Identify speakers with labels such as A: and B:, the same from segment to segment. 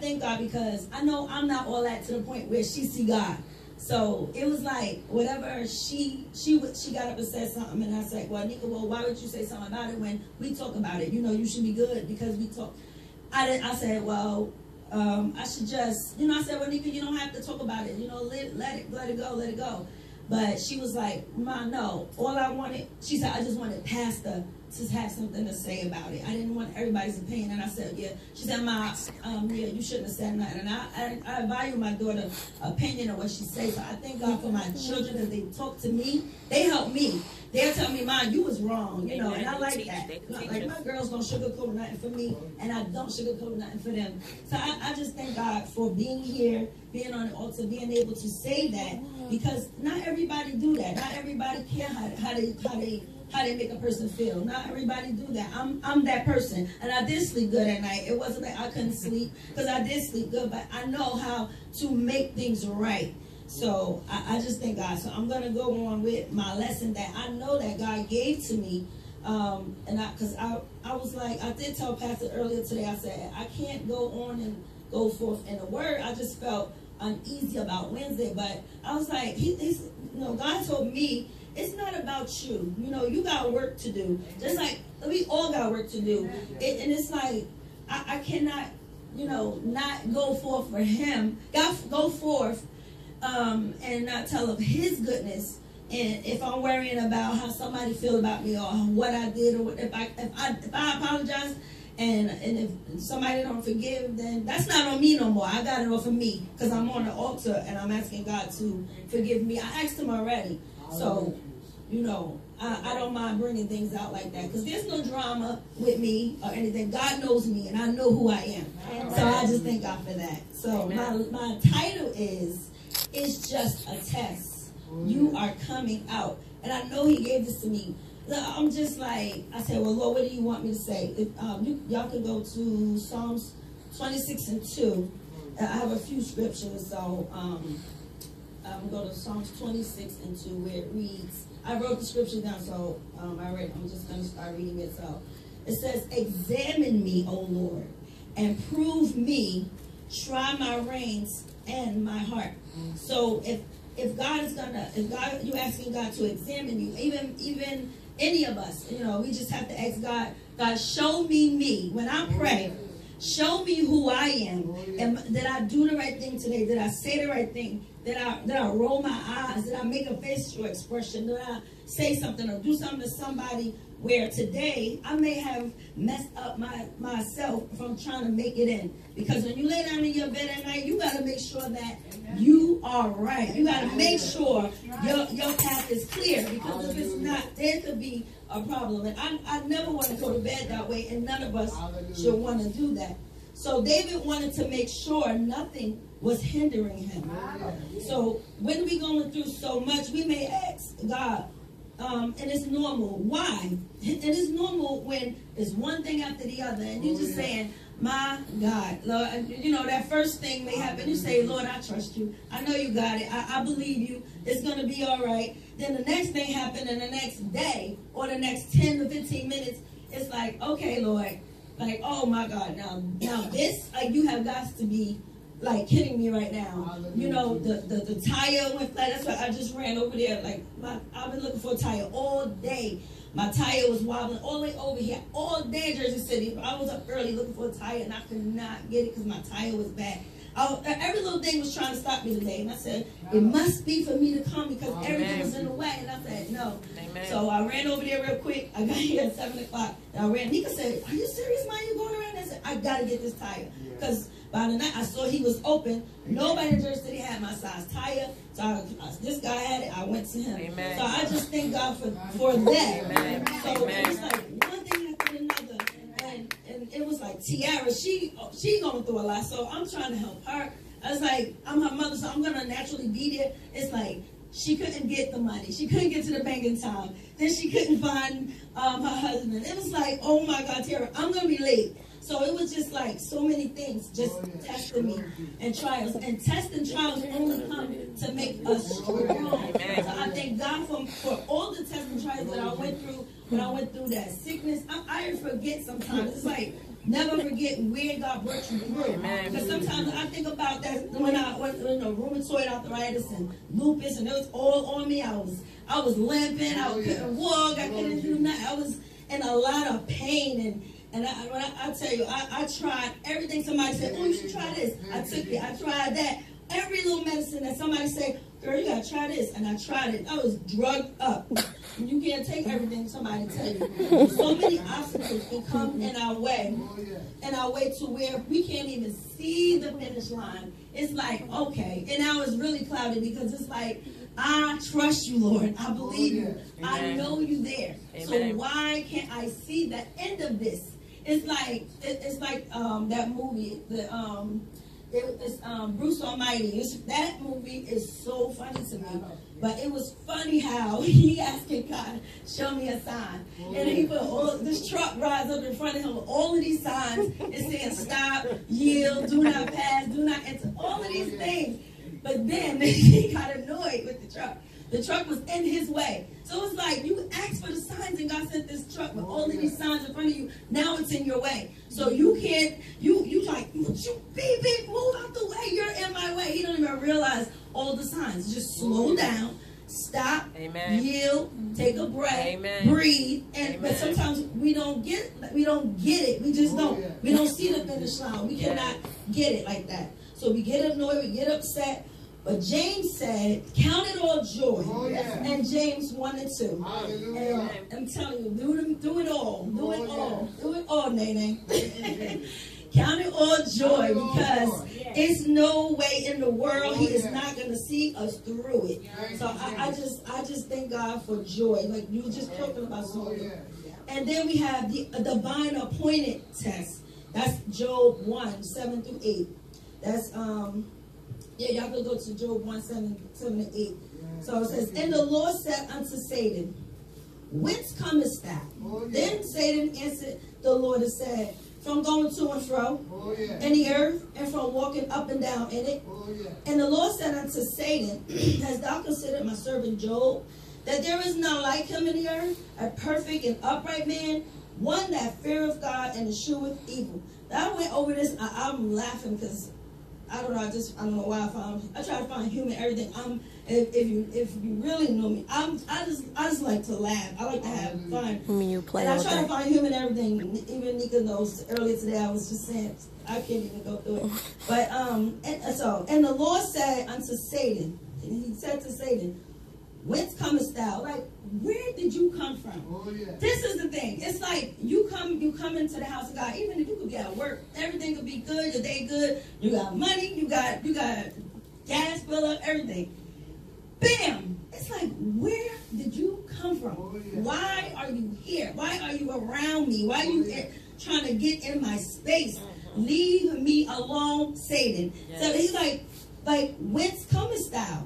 A: thank God because I know I'm not all that to the point where she see God. So it was like whatever she she she got up and said something, and I said, "Well, Nika, well, why would you say something about it when we talk about it? You know, you should be good because we talk." I did, I said, "Well, um, I should just, you know, I said, well, Nika, you don't have to talk about it. You know, let, let it let it go, let it go." But she was like, "Ma, no. All I wanted," she said, "I just wanted Pastor to have something to say about it. I didn't want everybody's opinion. And I said, yeah. She said, Ma, um, yeah, you shouldn't have said nothing. And I, I, I value my daughter's opinion of what she says. So I thank God for my children that they talk to me. They help me. They'll tell me, Mom, you was wrong, you know, and I like that. Like my girls don't sugarcoat nothing for me, and I don't sugarcoat nothing for them. So I, I just thank God for being here, being on the altar, being able to say that, because not everybody do that. Not everybody care how, how they how they how they make a person feel. Not everybody do that. I'm I'm that person, and I did sleep good at night. It wasn't that I couldn't sleep because I did sleep good, but I know how to make things right. So I, I just thank God. So I'm gonna go on with my lesson that I know that God gave to me. Um, and I, cause I, I was like, I did tell Pastor earlier today, I said, I can't go on and go forth in the word. I just felt uneasy about Wednesday, but I was like, he, he's, you know, God told me it's not about you. You know, you got work to do. Just like we all got work to do. It, and it's like I, I, cannot, you know, not go forth for Him. God, go forth um, and not tell of His goodness. And if I'm worrying about how somebody feel about me or what I did or if I if I if I apologize and and if somebody don't forgive, then that's not on me no more. I got it off of me because I'm on the altar and I'm asking God to forgive me. I asked Him already. So, you know, I, I don't mind bringing things out like that because there's no drama with me or anything. God knows me and I know who I am. Amen. So I just thank God for that. So my, my title is, It's Just a Test. You are coming out. And I know he gave this to me. I'm just like, I said, well, Lord, what do you want me to say? If, um, you, y'all can go to Psalms 26 and 2. I have a few scriptures, so um, um, go to Psalms 26 and 2 where it reads, I wrote the scripture down, so um, I read, I'm just going to start reading it. So it says, Examine me, O Lord, and prove me, try my reins and my heart. So if if God is gonna, if God, you asking God to examine you, even even any of us, you know, we just have to ask God, God, show me me. When I pray, show me who I am. Oh, and did I do the right thing today? Did I say the right thing? Did I, did I roll my eyes? Did I make a facial expression? Did I say something or do something to somebody where today I may have messed up my myself from trying to make it in. Because when you lay down in your bed at night, you got to make sure that you are right. You got to make sure your, your path is clear. Because if it's not, there could be a problem. And I, I never want to go to bed that way, and none of us should want to do that. So David wanted to make sure nothing was hindering him. So when we going through so much, we may ask God, um, and it's normal. Why? It is normal when it's one thing after the other, and you're just saying, "My God, Lord," you know that first thing may happen. You say, "Lord, I trust you. I know you got it. I, I believe you. It's gonna be all right." Then the next thing happened, and the next day or the next ten to fifteen minutes, it's like, "Okay, Lord." Like, oh my God, now, now this, like, you have got to be like kidding me right now. You know, the, the, the tire went flat. That's why I just ran over there. Like, my, I've been looking for a tire all day. My tire was wobbling all the way over here all day, in Jersey City. I was up early looking for a tire and I could not get it because my tire was bad. I, every little thing was trying to stop me today. And I said, it must be for me to come because Amen. everything was in the way. And I said, no. Amen. So I ran over there real quick. I got here at 7 o'clock. And I ran. Nika said, are you serious, man? You going said, I got to get this tire. Because by the night I saw he was open, nobody in Jersey City had my size tire. So I, I, this guy had it. I went to him. Amen. So I just thank God for, for that. Amen. So Amen. it's like one thing after another. And, and it was like Tiara, she she going through a lot. So I'm trying to help her. I was like, I'm her mother, so I'm gonna naturally be there. It's like she couldn't get the money. She couldn't get to the bank in time. Then she couldn't find um, her husband. It was like, oh my God, Tara, I'm gonna be late. So it was just like so many things just oh, yeah. testing me and trials. And tests and trials only come to make us strong. So I thank God for, for all the tests and trials that I went through when I went through that sickness. I, I forget sometimes. It's like Never forget where God brought you through. Because sometimes I think about that when I went you know, rheumatoid arthritis and lupus, and it was all on me. I was I was limping. I oh, couldn't walk. I oh, couldn't do nothing. I was in a lot of pain and. And I, I, I tell you, I, I tried everything. Somebody said, "Oh, you should try this." I took it. I tried that. Every little medicine that somebody said, girl, you gotta try this. And I tried it. I was drugged up. You can't take everything somebody tell you. So many obstacles can come in our way, in our way to where we can't even see the finish line. It's like, okay. And now it's really cloudy because it's like, I trust you, Lord. I believe you. I know you there. Amen. So why can't I see the end of this? It's like it's like um, that movie, the um, it, it's um, Bruce Almighty. It's, that movie is so funny to me. But it was funny how he asking God, show me a sign. And he put all this truck rides up in front of him with all of these signs. It's saying stop, yield, do not pass, do not enter, all of these things. But then he got annoyed with the truck. The truck was in his way. So it's like you asked for the signs and God sent this truck with all of these signs in front of you. Now it's in your way. So you can't, you you like, you beep, beep, move out the way. You're in my way. He don't even realize all the signs. Just slow down. Stop, Amen. yield, mm-hmm. take a breath, Amen. breathe, and Amen. but sometimes we don't get we don't get it. We just don't. Oh, we don't see the finish line. We cannot get it like that. So we get annoyed, we get upset, but James said, Count it all joy. Oh, yeah. And James 1 and 2. Hallelujah. And I'm telling you, do, do it all. Do oh, it yeah. all. Do it all, Nene. Count it all joy because it's no way in the world he is not going to see us through it. So I, I, just I just thank God for joy. Like you were just talking about something. And then we have the divine appointed test. That's Job 1, 7 through 8. That's um yeah, y'all can go to Job 1, 7, 7 and 8. So it says, And the Lord said unto Satan, Whence comest thou? Oh, yeah. Then Satan answered the Lord and said, From going to and fro oh, yeah. in the earth, and from walking up and down in it. Oh, yeah. And the Lord said unto Satan, Hast thou considered my servant Job, that there is none like him in the earth, a perfect and upright man, one that feareth God and escheweth evil. Now I went over this, I, I'm laughing because I don't know. I just I don't know why I found. I try to find humor everything. I'm if, if you if you really know me, I'm I just I just like to laugh. I like to have fun.
B: I mean, you play.
A: And I try to find humor in everything. Even Nika knows. Earlier today, I was just saying I can't even go through it. But um, and so and the Lord said unto Satan, and He said to Satan, Whence comest thou? Like, where did you come from? Oh, yeah. This is the thing. It's like you come, you come into the house of God. Even if you could get at work, everything could be good. Your day good. You got money. You got you got gas bill up. Everything. Bam! It's like, where did you come from? Oh, yeah. Why are you here? Why are you around me? Why are you oh, yeah. trying to get in my space? Mm-hmm. Leave me alone, Satan. Yes. So he's like, like, whence comest thou?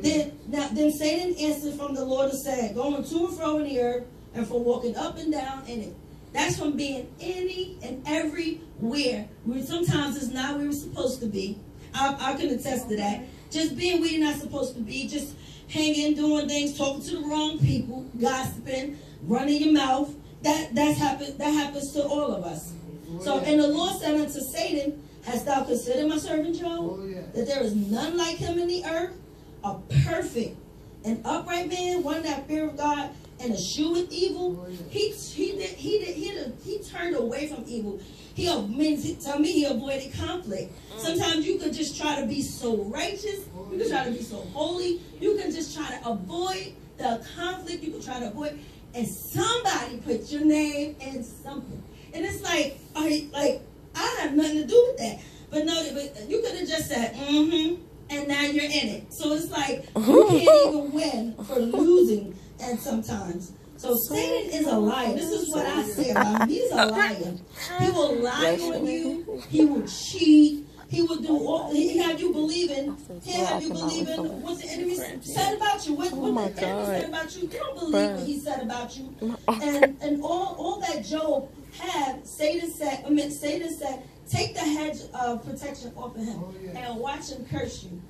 A: Then, now, then Satan answered from the Lord and said, going to and fro in the earth and from walking up and down in it. That's from being any and everywhere. We, sometimes it's not where we're supposed to be. I, I can attest to that. Just being where you're not supposed to be, just hanging, doing things, talking to the wrong people, gossiping, running your mouth. That that's happen, that happens to all of us. So, oh, and the Lord said unto Satan, Hast thou considered my servant Job? Oh, yeah. That there is none like him in the earth, a perfect and upright man, one that fear of God and escheweth evil. He he did he did he did, he turned away from evil. He means tell me he avoided conflict. Mm. Sometimes you could just try to be so righteous. You could try to be so holy. You can just try to avoid the conflict. You can try to avoid, and somebody put your name in something, and it's like, I like I have nothing to do with that. But no, but you could have just said, mm-hmm and now you're in it. So it's like you can't even win for losing and sometimes. So Satan is a liar. This is what I say about him. He's a liar. He will lie on you. He will cheat. He will do all. He have you believing. He have you believing what the enemy said about you. What, what oh the enemy said about you. You don't believe what he said about you. And and all all that Job had, Satan said. I mean, Satan said Take the hedge of protection off of him oh, yeah. and watch him curse you.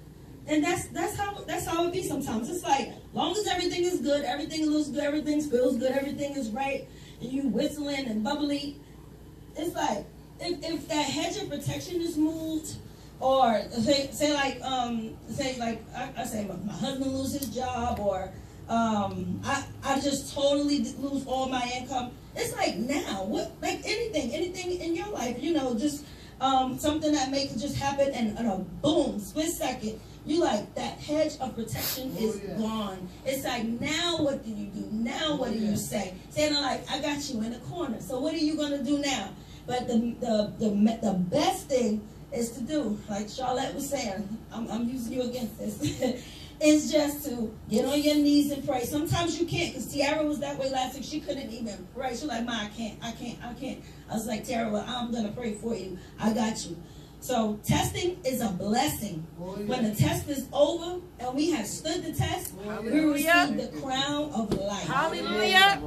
A: And that's that's how that's how it be sometimes. It's like long as everything is good, everything looks good, everything feels good, everything is right, and you whistling and bubbly. it's like if, if that hedge of protection is moved, or say, say like um say like I, I say my, my husband loses his job or um I, I just totally lose all my income it's like now what like anything anything in your life you know just um something that may just happen and, and a boom split second you like that hedge of protection oh, is yeah. gone. It's like now what do you do? Now oh, what do yeah. you say? Saying like i got you in the corner. So what are you going to do now? But the the the, the best thing is to do, like Charlotte was saying, I'm, I'm using you against this, is just to get on your knees and pray. Sometimes you can't, because Tiara was that way last week. She couldn't even pray. She was like, Ma, I can't, I can't, I can't. I was like, Tiara, well, I'm going to pray for you. I got you. So testing is a blessing. Oh, yeah. When the test is over and we have stood the test, oh, we receive the crown of life.
B: Hallelujah.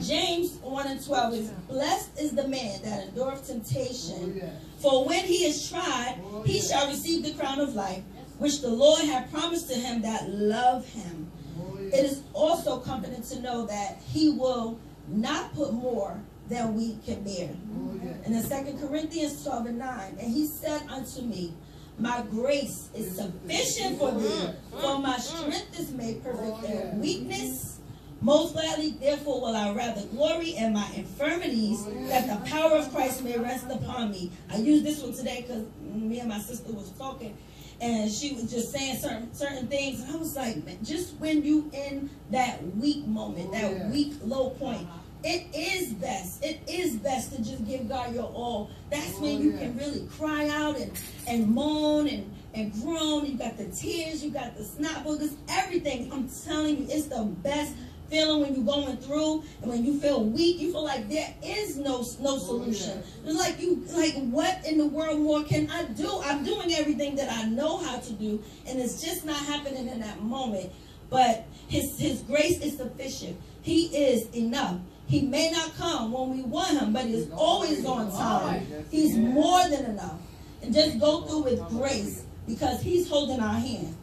A: James 1 and 12 is blessed is the man that endureth temptation. Oh, For when he is tried, oh, he shall receive the crown of life, which the Lord had promised to him that love him. Oh, it is also comforting to know that he will not put more than we can bear. Oh, and in 2 Corinthians 12 and 9, and he said unto me, My grace is sufficient for thee, mm, for mm, my mm. strength is made oh, perfect in weakness. Most gladly, therefore, will I rather glory in my infirmities, oh, that the power of Christ may rest upon me. I use this one today because me and my sister was talking, and she was just saying certain certain things. And I was like, man, just when you in that weak moment, that oh, weak low point, uh-huh. it is best. It is best to just give God your all. That's when oh, you can really cry out and, and moan and, and groan. You got the tears, you got the snot boogers, everything. I'm telling you, it's the best feeling when you're going through and when you feel weak, you feel like there is no no oh, solution. It's like you like what in the world more can I do? I'm doing everything that I know how to do, and it's just not happening in that moment. But his his grace is sufficient. He is enough. He may not come when we want him, but he's always on time. He's more than enough. And just go through with grace because he's holding our hand.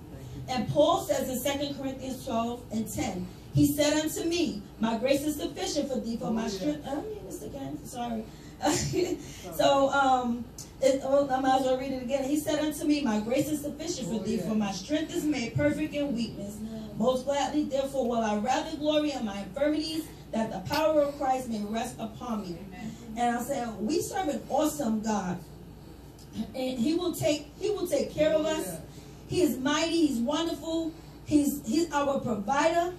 A: And Paul says in 2 Corinthians 12 and 10, he said unto me, My grace is sufficient for thee, for my strength. I mean this again. Sorry. so um, it, oh, I might as well read it again. He said unto me, My grace is sufficient for thee, for my strength is made perfect in weakness. Most gladly, therefore, will I rather glory in my infirmities, that the power of Christ may rest upon me. And I said, we serve an awesome God, and He will take He will take care of us. He is mighty. He's wonderful. He's He's our provider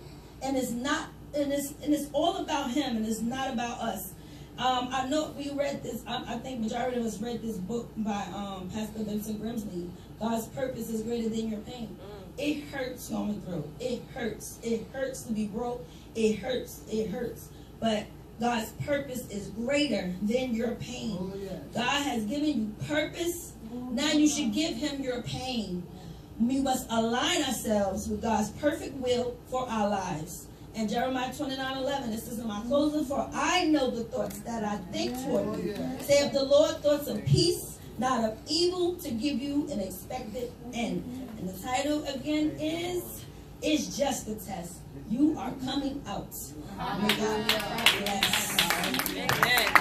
A: and it's not and it's and it's all about him and it's not about us. Um, I know we read this. I, I, think majority of us read this book by um, Pastor Vincent Grimsley. God's purpose is greater than your pain. Mm. It hurts going through. It hurts. It hurts to be broke. It hurts. It hurts. But God's purpose is greater than your pain. Oh, yes. God has given you purpose. Now you should give him your pain we must align ourselves with God's perfect will for our lives. And Jeremiah 29, 11, this is in my closing, for I know the thoughts that I think toward you. Oh, Say, Saith the Lord, thoughts of peace, not of evil, to give you an expected end. And the title again is, It's Just a Test. You are coming out. May God bless. Amen.